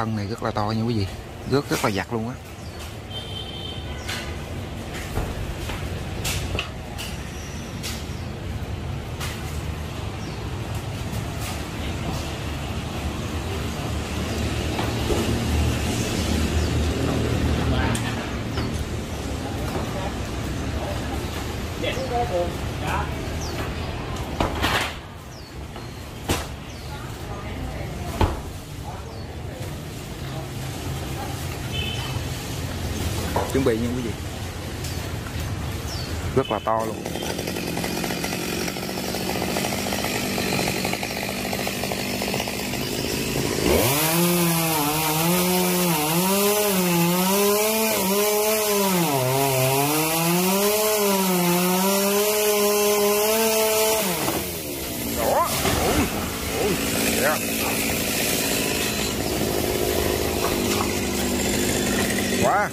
thân này rất là to nha quý vị. Rất rất là giặt luôn á. Chuẩn bị nha quý vị rất là to luôn. Đó. Dạ. Quá.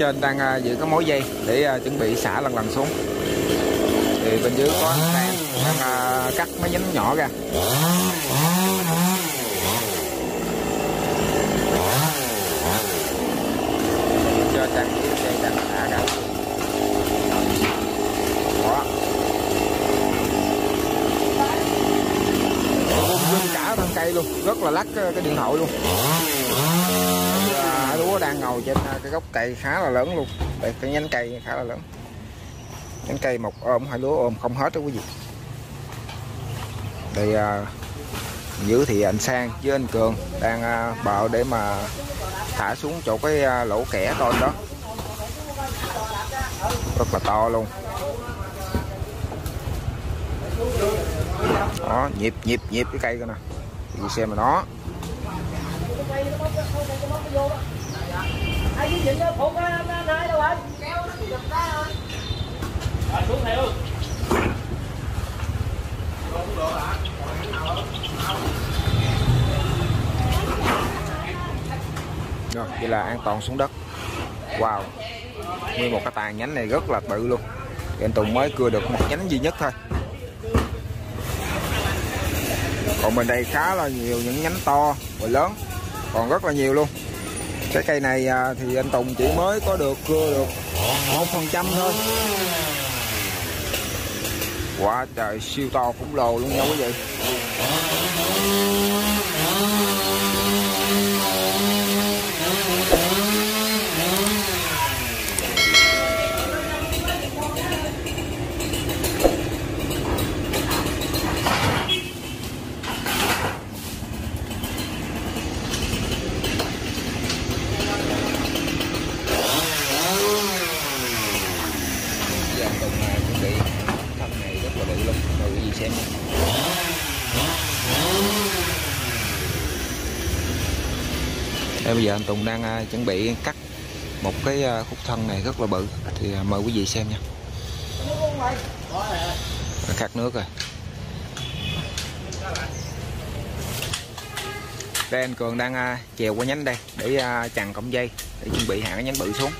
Trên đang à, giữ cái mối dây để à, chuẩn bị xả lần lần xuống. Thì bên dưới có anh đang, đang cắt mấy nhánh nhỏ ra. Cho đang giữ đang xả ra. Đó. Cả thân cây luôn rất là lắc ờ, cái điện thoại luôn đang ngồi trên à, cái gốc cây khá là lớn luôn. Đây cái nhánh cây khá là lớn. Nhánh cây một ôm hai lúa ôm không hết đó quý vị. Đây à, thì anh sang với anh cường đang à, bạo để mà thả xuống chỗ cái à, lỗ kẻ con đó. Rất là to luôn. Đó nhịp nhịp nhịp cái cây coi nè. Quý xem mà nó ai với chuyện phụ cái hai đâu rồi kéo nó giật ra rồi rồi xuống theo rồi vậy là an toàn xuống đất. Wow. Nguyên một cái tàn nhánh này rất là bự luôn. Thì anh Tùng mới cưa được một nhánh duy nhất thôi. Còn bên đây khá là nhiều những nhánh to và lớn. Còn rất là nhiều luôn cái cây này à, thì anh Tùng chỉ mới có được, cưa được một phần trăm thôi. Quá trời, siêu to khủng lồ luôn nha quý vị giờ anh Tùng à, chuẩn bị thân này rất là bự luôn mời quý vị xem nha Đây bây giờ anh Tùng đang à, chuẩn bị cắt một cái à, khúc thân này rất là bự. Thì à, mời quý vị xem nha. Cắt nước rồi. Đây anh Cường đang chèo qua nhánh đây để chặn cọng dây để chuẩn bị hạ cái nhánh bự xuống.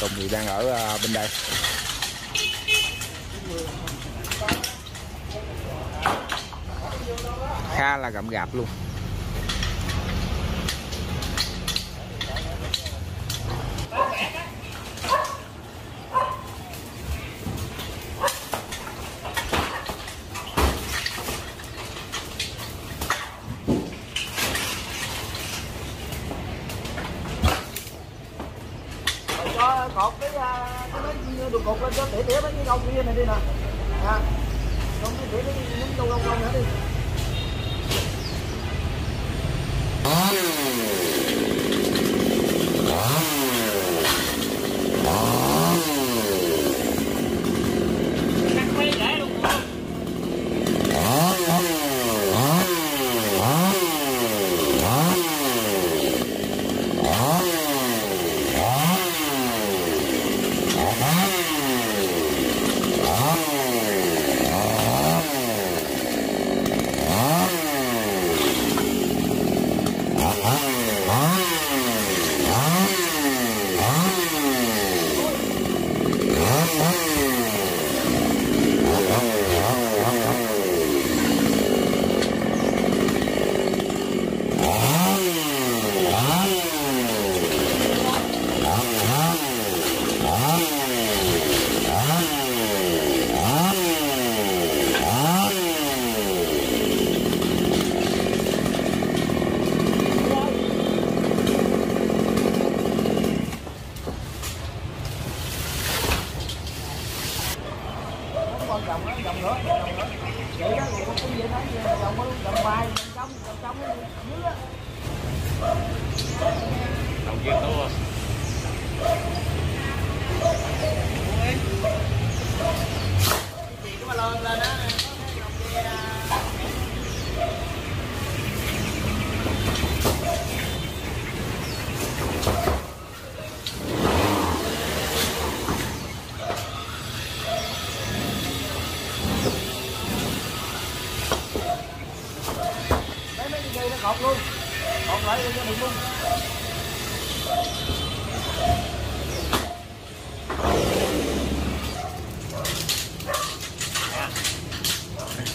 Tùng thì đang ở bên đây. Kha là gặm gạp luôn rồi cho cột cái à, cái mấy đường cột lên cho tỉa tỉa mấy cái gông kia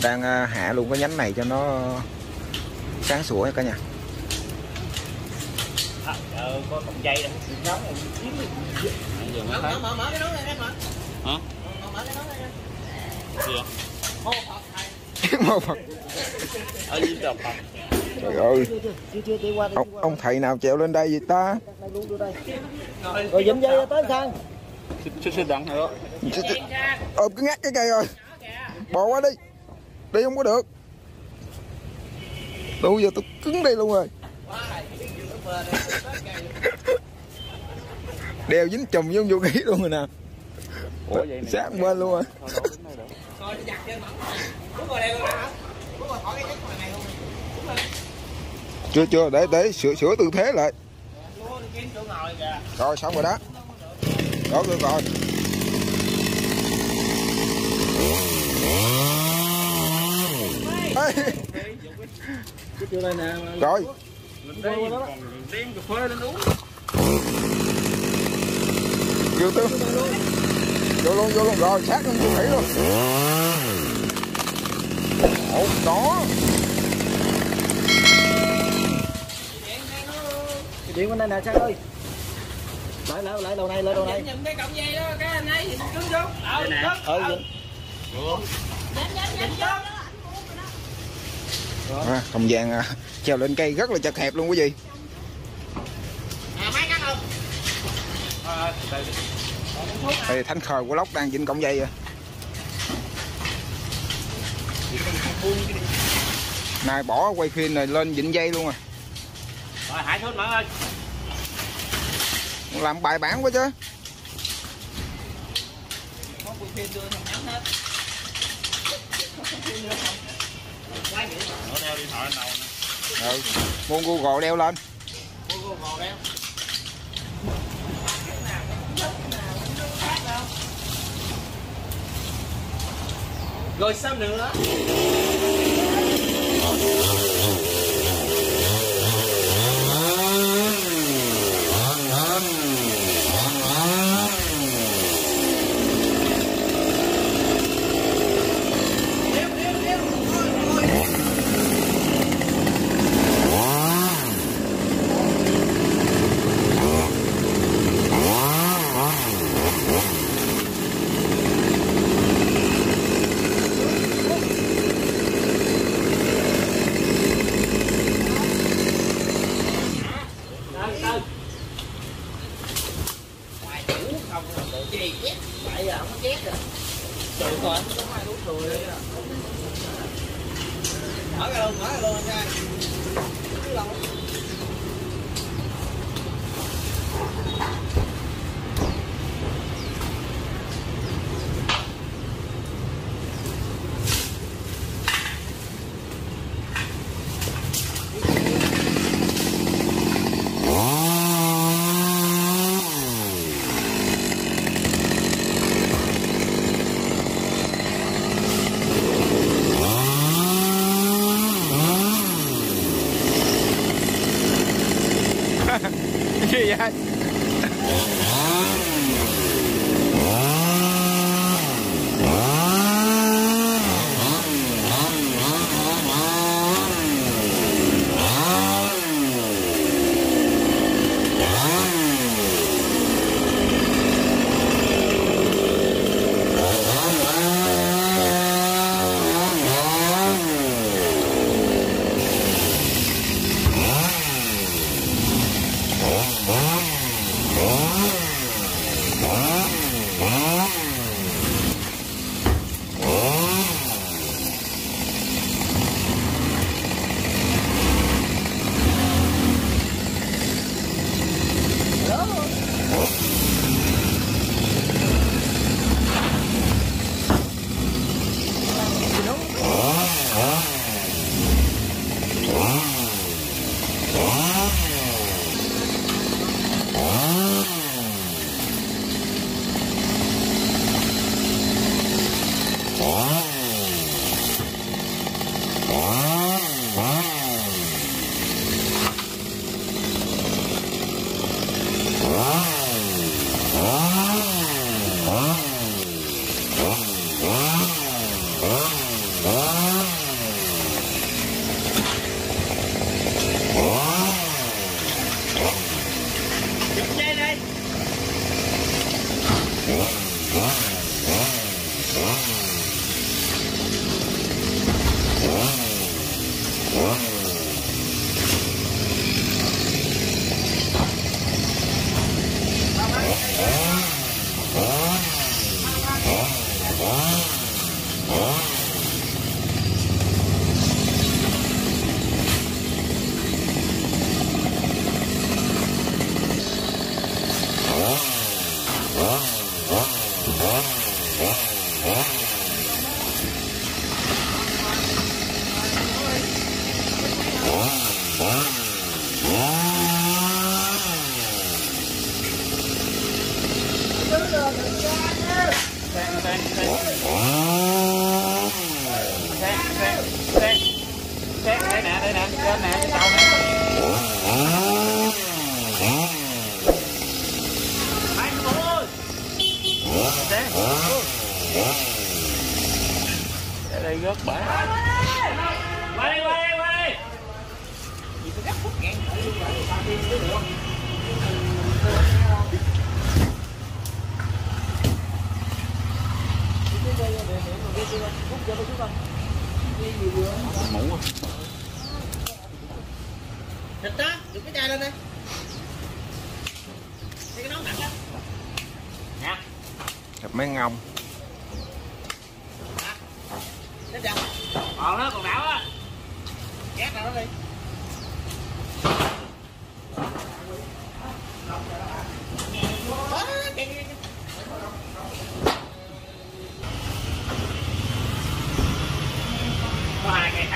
đang à, hạ luôn cái nhánh này cho nó sáng sủa nha cả nhà. À, ờ, có cọng dây nóng rồi mở mở cái nón này em mở. Hả? Mở mở cái nón này em gì vậy? Hô Phật thầy. Mô Phật. ở dưới đầu Phật. Trời ơi. Ông, ông thầy nào trèo lên đây vậy ta? Rồi dính dây tới sang sư sư đặng nữa ôm cái ngắt cái cây rồi bỏ qua đi đi không có được. Đâu giờ tôi cứng đây luôn rồi. Đeo dính chùm giống vũ khí luôn rồi nè. Ủa vậy này sát bên luôn rồi. chưa chưa để để sửa sửa tư thế lại. Luôn kiếm chỗ ngồi kìa. Rồi xong rồi đó. Đó được rồi Ê, cái chỗ này nè rồi mình đây còn đem cà phê lên uống vô tư. Vô luôn vô luôn. Rồi sát luôn vô thủy luôn. Ồ đó. Điện bên đây nè sang ơi. Lại lại lại đầu này lại đầu này. Nhìn cái cọng dây đó cái anh ấy thì cứng vô ờ nè. đó ờ à, không gian à, treo lên cây rất là chật hẹp luôn quý vị. À không? Đây thánh khờ của lóc đang chỉnh cổng dây rồi này bỏ quay phim này lên dịnh dây luôn à. Rồi mở ơi. Làm bài bản quá chứ. Có buổi phim đưa thằng nhắm hết nó đeo điện thoại đầu nè ừ. mua google đeo lên rồi sao nữa chết giờ không có chết rồi. Trời coi không ai đúng rồi. Đấy mở ra luôn, mở ra luôn anh trai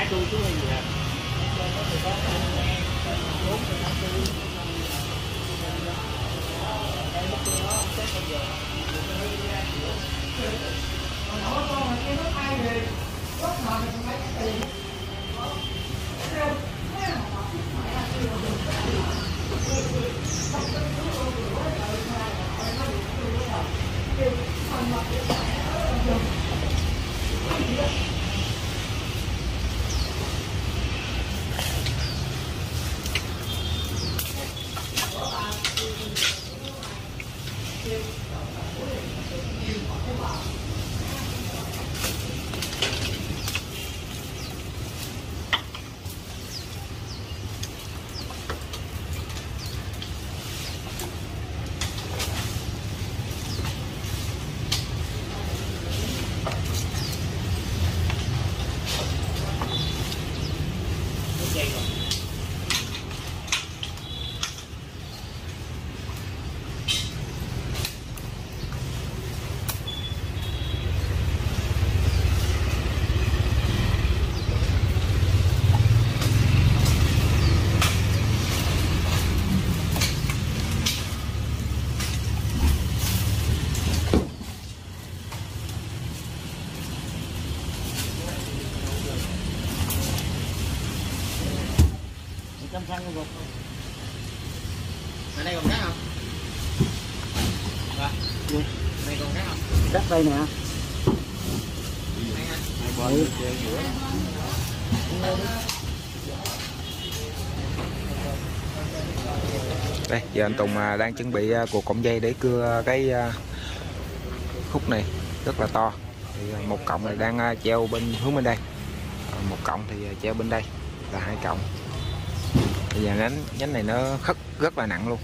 hai cây tu xuống gì Xăng luôn Ở đây còn cá không? Dạ Ở đây còn cá không? cắt đây nè Đây đây giờ anh Tùng à, đang chuẩn bị à, cuộc cọng dây để cưa à, cái khúc này rất là to thì một cọng này đang treo bên, hướng bên đây một cọng thì treo bên đây là hai cọng bây giờ nhánh nhánh này nó khất rất là nặng luôn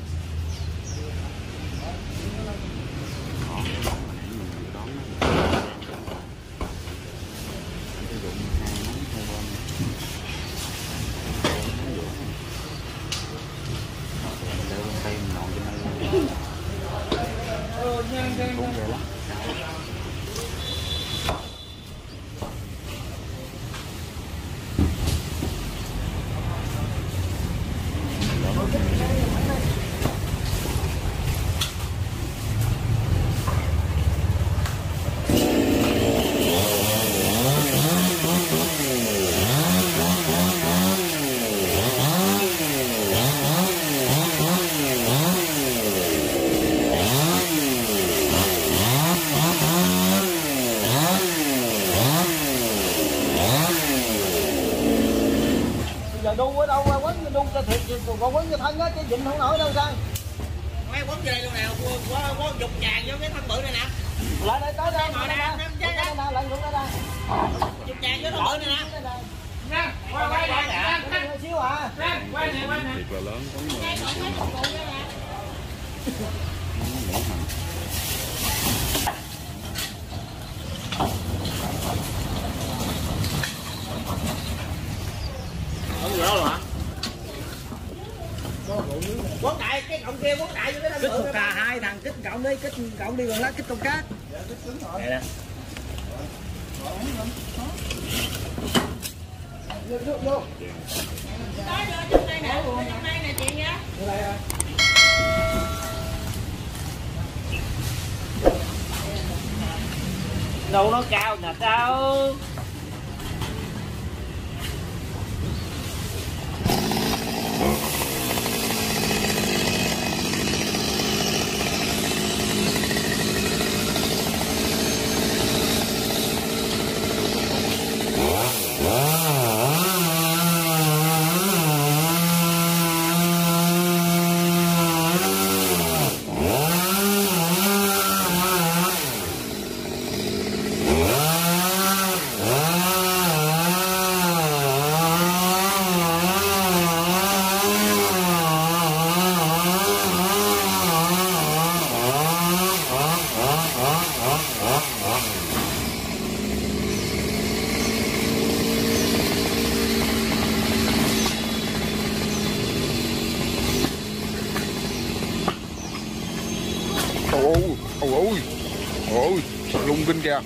bây giờ đu ở đâu quấn cho thiệt còn còn quấn cho thân á chứ dịnh không nổi đâu sao Mấy quấn dây luôn nào, qua qua dục vàng vô cái thân bự này nè. Lại lại tới đây Ngồi nè lại ngủ đây. dục vàng vô thân bự này nè. Quay quay xíu à. Nè, quay nè, quay nè. thiệt là lớn cũng mà Không gì đâu rồi hả? quấn đại cái cọng kia quấn đại vô cái thân kích bự một này cà hai thằng kích cậu đi kích cậu đi bằng lá kích con cá Nè nè. đây nè Đâu nó cao nè, tao ôi ôi ôi ôi lung kinh kìa.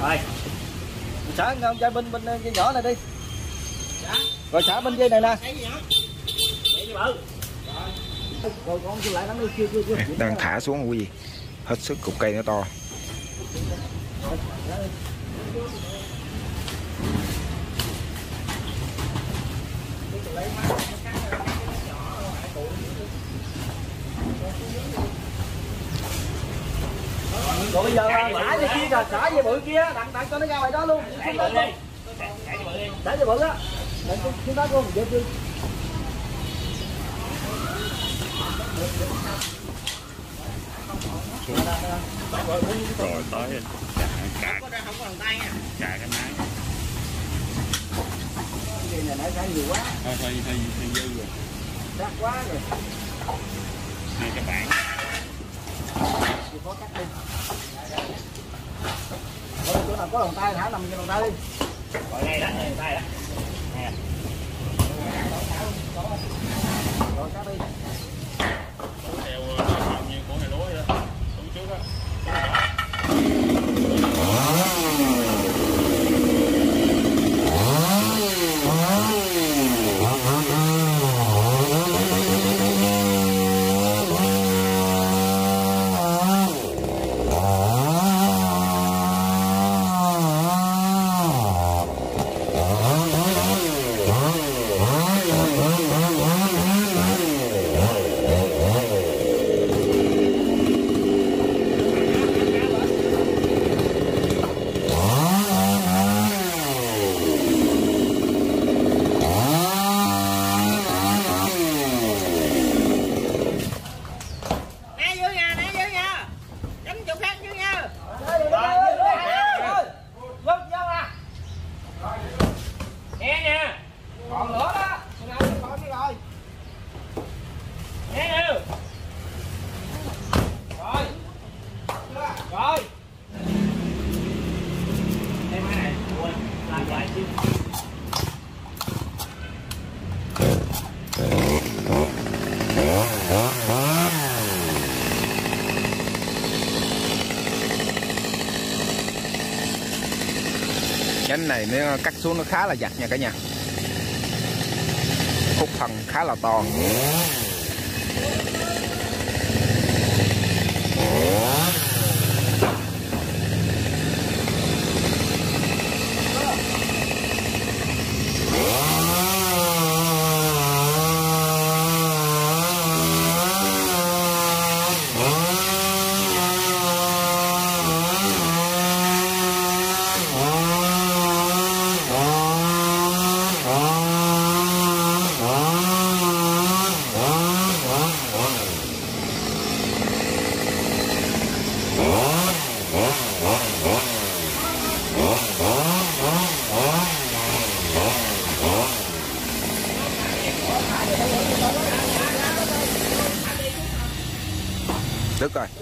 Rồi. Xả ông trai bên bên dây nhỏ này đi. Rồi xả bên dây này nè. Thấy gì hả rồi con chưa lại đánh đi chưa chưa chưa. Đang thả xuống cái gì hết sức cục cây nó to rồi bây giờ xả dây kia kìa xả dây bự kia đặt đặt cho nó ra ngoài đó luôn. Xuống đó luôn xả dây bự á. Đặt xuống đó luôn dễ chưa rồi tới cả cả không bàn tay nha cả cái máy dây này. Nãy xả nhiều quá hơi hơi hơi dư rồi. Sát quá rồi. Hai cái bảng thì có cắt đi Thôi, chỗ nào có bàn tay thả nằm cho bàn tay đi Rồi ngay đó, ngay tay đó. Nè. rồi cắt đi theo ờ, như của ngày lúa vậy đó xuống trước á nè vô nhà nè vô nhà cắm chỗ khác vô nha Nghe nha. còn nữa đó Cái này còn đi rồi Nghe nha. rồi rồi Em cái này. Ui, làm lại chứ nhánh này nếu cắt xuống nó khá là giặt nha cả nhà. Khúc phần khá là to đứt rồi thì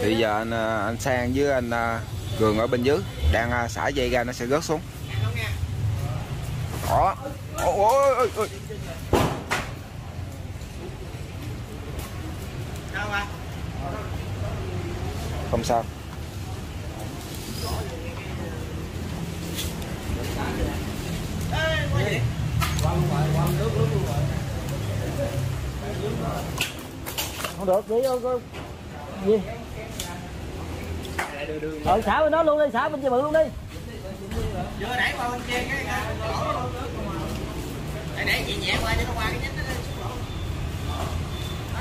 bây giờ anh à, anh sang với anh à, cường ở bên dưới. Đang à, xả dây ra nó sẽ rớt xuống. Đó. Ôi ôi ôi, ôi. không sao. Không được vậy không gì ờ xả bên đó luôn đi xả bên kia bự luôn đi Vừa đẩy qua bên kia cái lỗ luôn. Để để chị nhẹ qua cho nó qua cái nhánh đó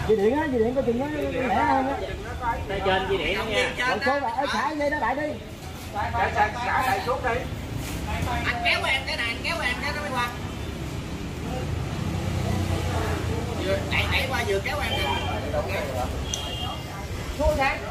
đi. dây điện á dây điện có chừng nó lẻ hơn á Tay trên dây điện nha. còn số là ở xả dây đó đại đi Anh kéo em cái này, anh kéo em cái nó mới qua. Vừa đẩy đẩy qua vừa kéo em kìa. Xuống sáng.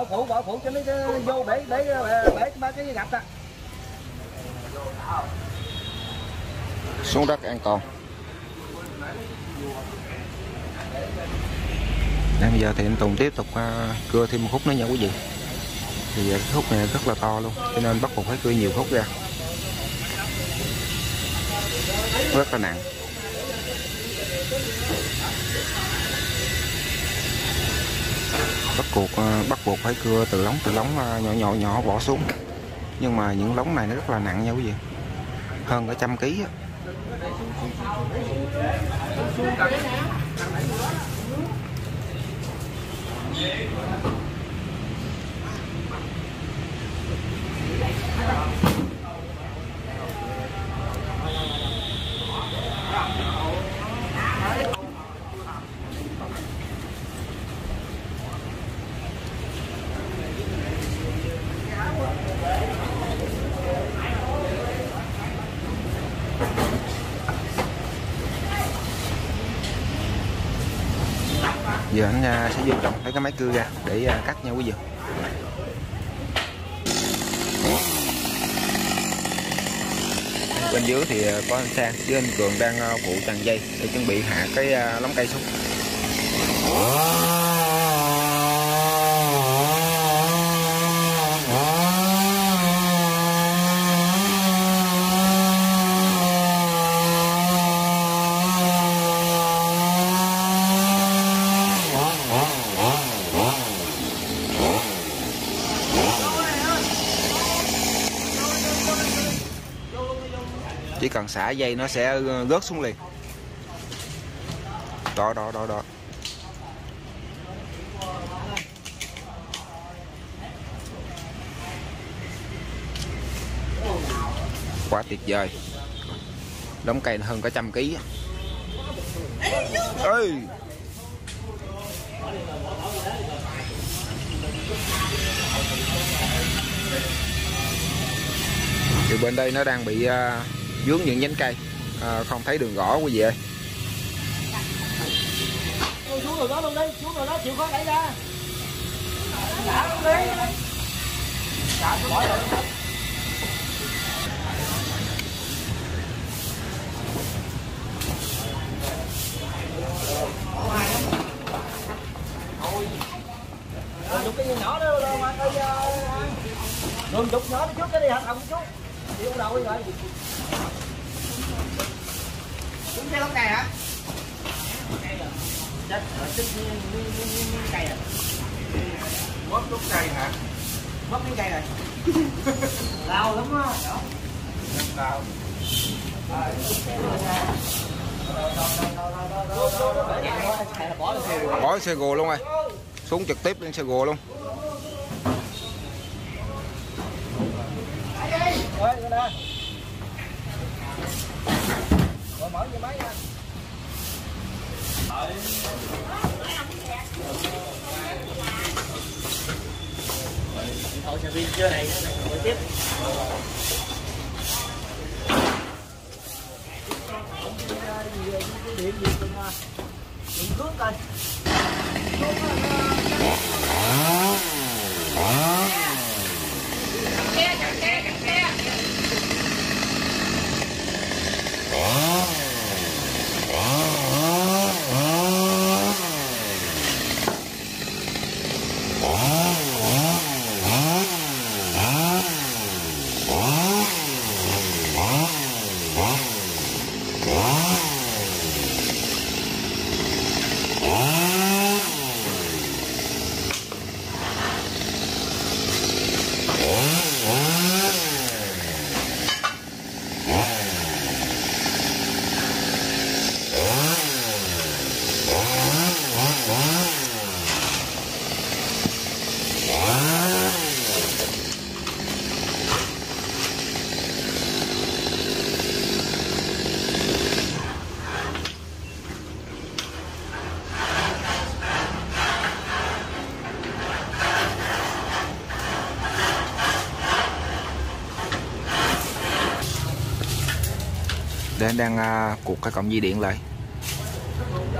bảo phụ bảo phụ cho nó cái vô bể bể bể ba cái gặp ta xuống đất an toàn Đây, bây giờ thì anh Tùng tiếp tục uh, cưa thêm một khúc nữa nha quý vị. Thì uh, cái khúc này rất là to luôn cho nên bắt buộc phải cưa nhiều khúc ra. Rất là nặng bắt buộc ờ, bắt buộc phải cưa từ lóng từ lóng ờ, nhỏ nhỏ nhỏ bỏ xuống. Nhưng mà những lóng này nó rất là nặng nha quý vị. Hơn cả trăm ký á. Giờ anh à, sẽ vô trọng lấy cái máy cưa ra để à, cắt nha quý vị bên dưới thì à, có anh sang, với anh cường đang phụ tàn dây để chuẩn bị hạ cái lóng cây xuống chỉ cần xả dây nó sẽ ờ, rớt xuống liền. Đó đó đó đó. Quá tuyệt vời. Đóng cây hơn cả trăm ký á. ơi thì bên đây nó đang bị uh, dướng những nhánh cây. À, không thấy đường gõ quý vị ơi. Xuống rồi đó luôn đi xuống rồi đó chịu khó đẩy ra. Xả luôn đi xả xuống bỏ rồi Rồi cái nhỏ đó đâu mà coi ờ, ờ. Rồi chụp nhỏ đi trước cái đi hả thằng chút. Đi ông đầu đi rồi cái lốc này hả? Chết rồi chết miếng cây à? Mất lúc cây hả? Mất miếng cây rồi. Đau lắm á đau. Bỏ xe gồ. Luôn rồi. Xuống trực tiếp lên xe gồ luôn. Rồi, mở vô máy nha thôi xe pin chưa này ngồi tiếp điện gì mà điện cướp coi anh đang à, cuột cái cọng dây điện lại.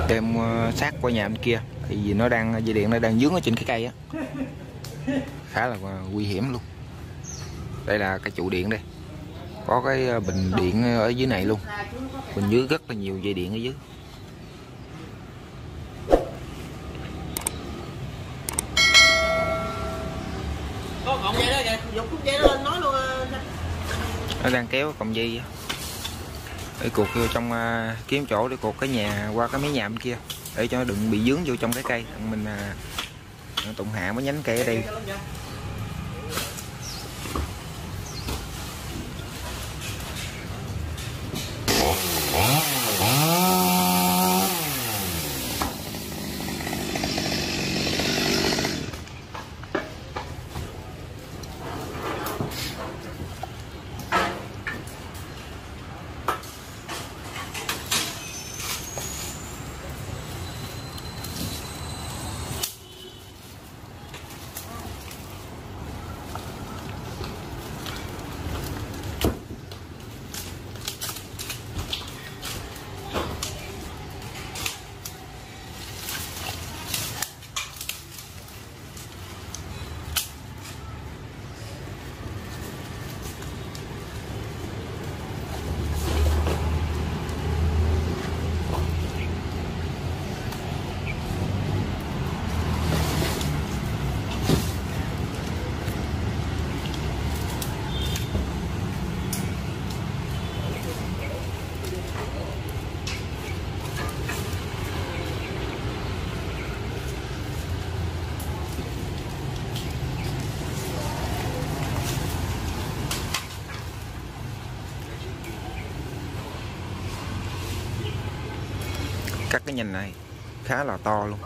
Đem à, sát qua nhà bên kia tại vì nó đang dây điện nó đang dướng ở trên cái cây á. Khá là à, nguy hiểm luôn. Đây là cái trụ điện đây. Có cái à, bình điện ở dưới này luôn. Bên dưới rất là nhiều dây điện ở dưới. Nó đang kéo cọng dây á để cuột vô trong à, kiếm chỗ để cuột cái nhà qua cái mé nhà bên kia. Để cho nó đừng bị dướng vô trong cái cây. Mình à, tụng hạ mấy nhánh cây ở đây cắt cái nhành này khá là to luôn.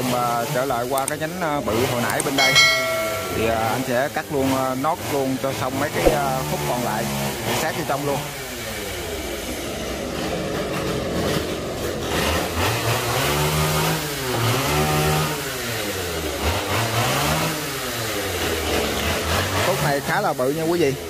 Tùng ờ, trở lại qua cái nhánh ờ, bự hồi nãy bên đây. Thì ờ, anh sẽ cắt luôn nót nốt luôn cho xong mấy cái khúc còn lại. Sát vô trong luôn. Khúc này khá là bự nha quý vị.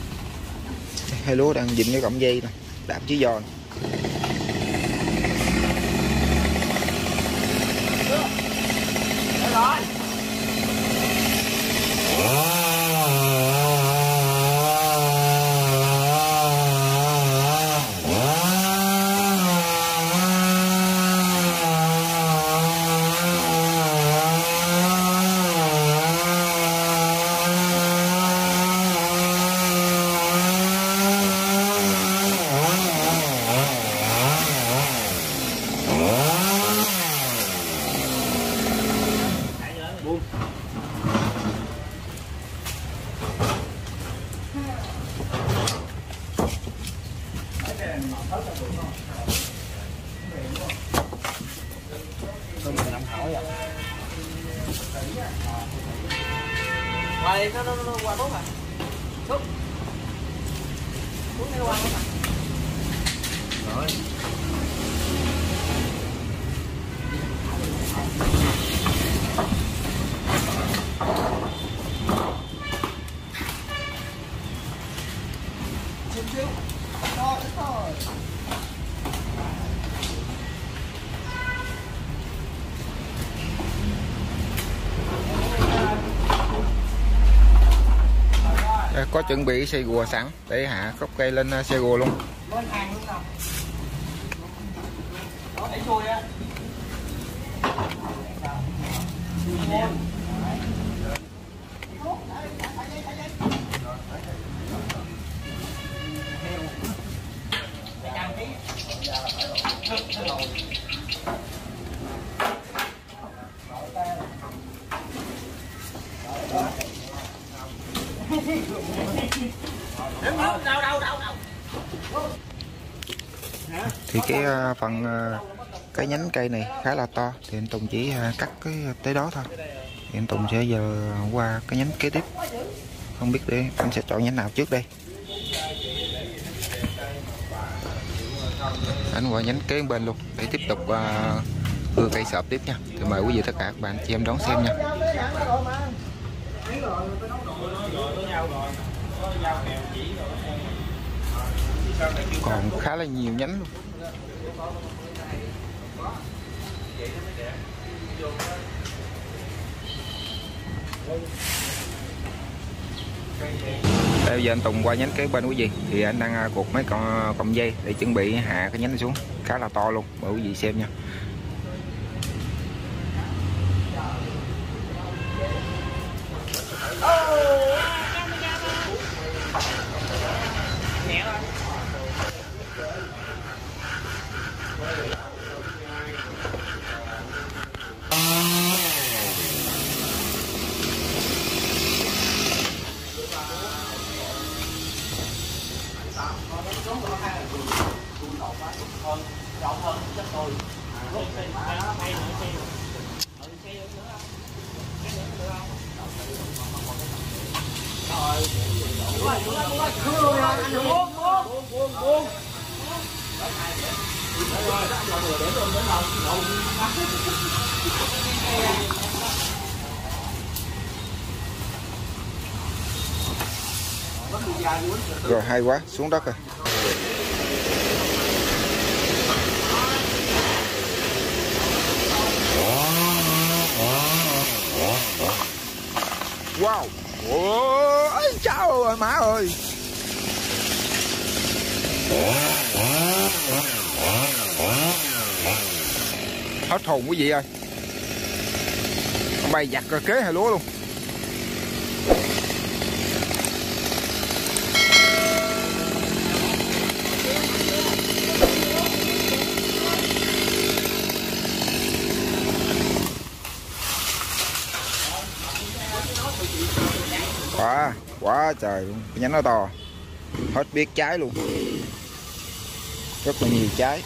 hai lúa đang dính cái cọng dây nè. Đạp chứ giò nè. rồi nó nó nó qua tốt à xuống xuống đây qua tốt à Đây, có chuẩn bị xe gùa sẵn để hạ gốc cây lên à, xe gùa luôn Thank you luôn nào đó đẩy xuôi á đâu đâu đâu đâu thì cái ờ, phần ờ, cái nhánh cây này khá là to. Thì anh Tùng chỉ ờ, cắt cái tới đó thôi. Thì anh Tùng sẽ giờ qua cái nhánh kế tiếp. Không biết để anh sẽ chọn nhánh nào trước đây. Anh qua nhánh kế bên luôn. Để tiếp tục à, cưa cây sợp tiếp nha. Thì mời quý vị tất cả các bạn chị em đón xem nha. Còn khá là nhiều nhánh luôn bây giờ anh Tùng qua nhánh kế bên quý vị. Thì anh đang à, cột mấy con cọng dây để chuẩn bị hạ cái nhánh xuống. Khá là to luôn. Mời quý vị xem nha. Rồi, hay quá, xuống đất rồi. Wow. Ôi chao ơi, má ơi. Hết hồn quý vị ơi. Bay giặt rồi kế hai lúa luôn quá quá trời luôn. Nhánh nó to. Hết biết trái luôn. Rất là nhiều trái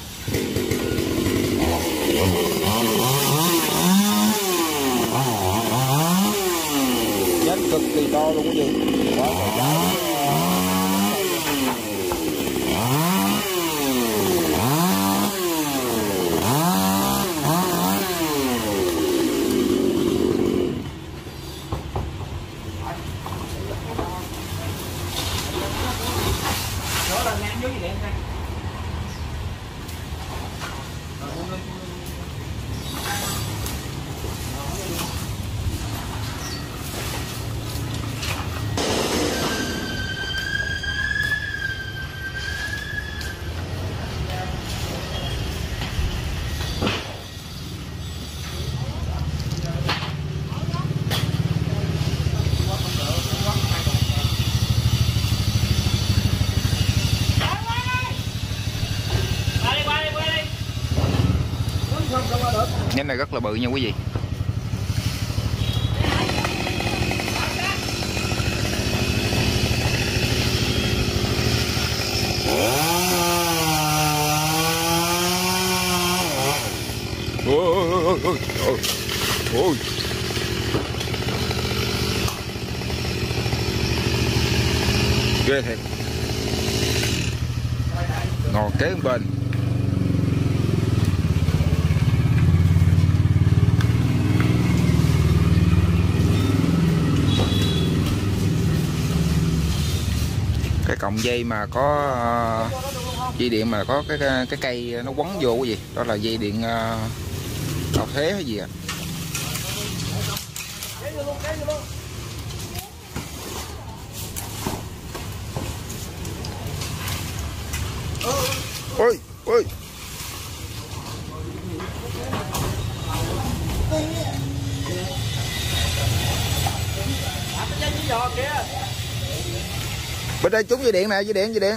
nhánh cực kỳ to luôn cái gì. Quá trời trái này rất là bự nha quý vị ôi ôi ôi ôi ôi ghê thiệt ngồi kế bên cái cọng dây mà có ờ, dây điện mà có cái cái, cây nó quấn vô cái gì? Đó là dây điện uh, thế hay gì à ôi ôi bên đây trúng dây điện nè dây điện dây điện.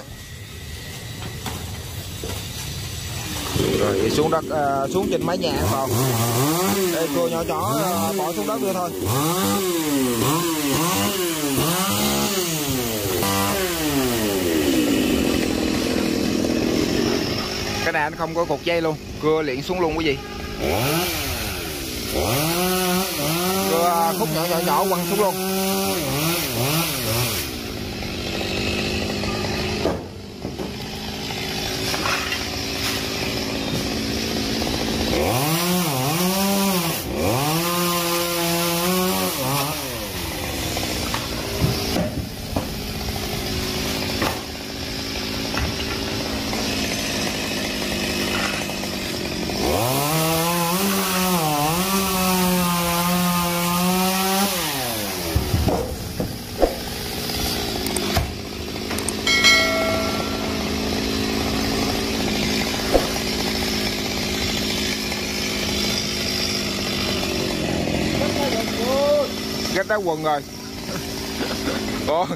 Rồi đi xuống đất à, xuống trên mái nhà an toàn đây cô nhỏ nhỏ à, bỏ xuống đất nữa thôi. Cái này anh không có cột dây luôn cưa liền xuống luôn cái gì. Cưa à, khúc nhỏ nhỏ nhỏ quăng xuống luôn. Oh. Hết áo quần rồi. Con